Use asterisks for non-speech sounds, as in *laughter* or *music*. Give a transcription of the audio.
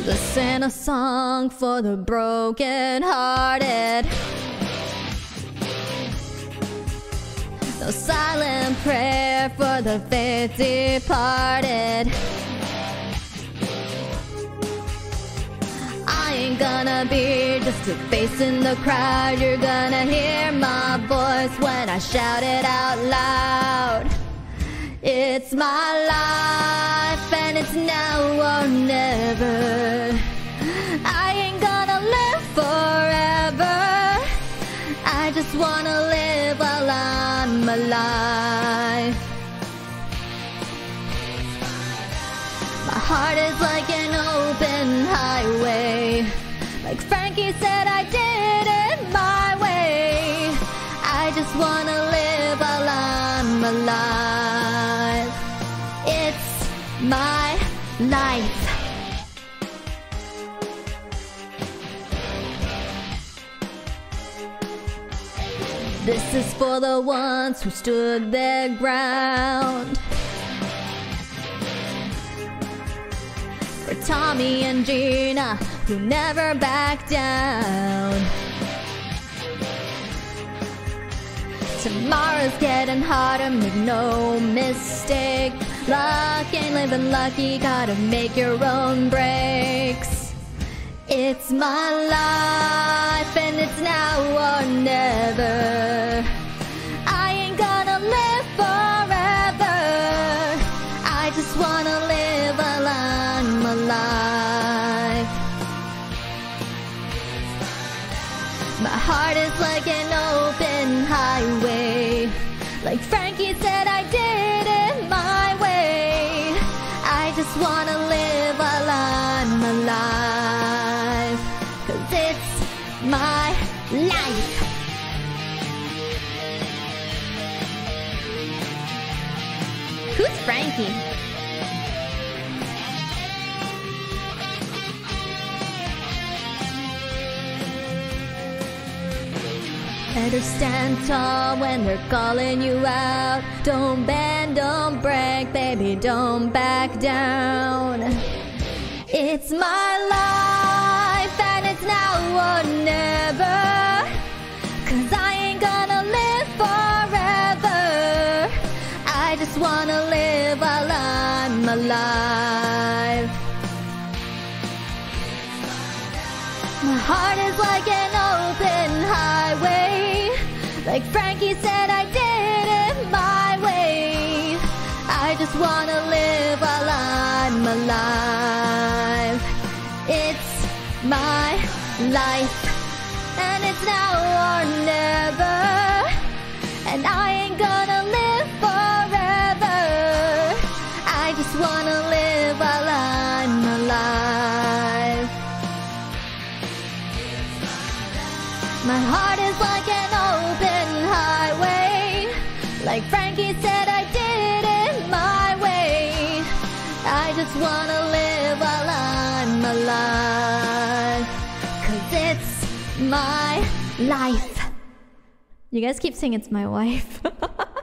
Listen a song for the broken hearted. No silent prayer for the faith departed. I ain't gonna be just a face in the crowd. You're gonna hear my voice when I shout it out loud. It's my life and it's now or never. I just wanna live while I'm alive. My heart is like an open highway. Like Frankie said, I did it my way. I just wanna live while I'm alive. It's my life. This is for the ones who stood their ground. For Tommy and Gina who never backed down. Tomorrow's getting harder, make no mistake. Luck ain't living lucky, gotta make your own breaks. It's my life and it's now or never. I ain't gonna live forever. I just wanna live while I'm alive. My heart is like an open highway. Like Frankie said, Who's Frankie? Better stand tall when they're calling you out. Don't bend, don't break, baby, don't back down. It's my wanna live while I'm alive. My heart is like an open highway. Like Frankie said, I did it my way. I just wanna live while I'm alive. It's my life, and it's now just wanna live while I'm alive. My heart is like an open highway. Like Frankie said, I did it my way. I just wanna live while I'm alive. Cause it's my life. You guys keep saying it's my wife. *laughs*